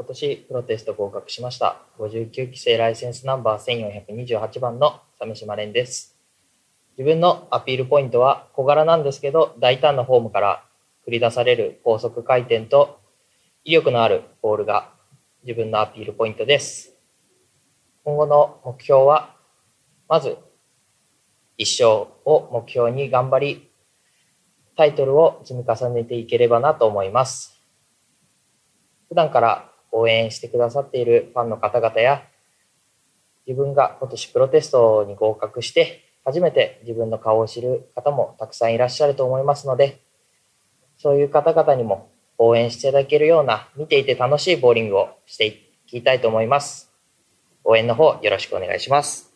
今年プロテスト合格しました。59期生ライセンスナンバー1428番の鮫島蓮です。自分のアピールポイントは小柄なんですけど大胆なフォームから繰り出される高速回転と威力のあるボールが自分のアピールポイントです。今後の目標はまず1勝を目標に頑張りタイトルを積み重ねていければなと思います。普段から応援してくださっているファンの方々や、自分が今年プロテストに合格して、初めて自分の顔を知る方もたくさんいらっしゃると思いますので、そういう方々にも応援していただけるような、見ていて楽しいボーリングをしていきたいと思います。応援の方よろしくお願いします。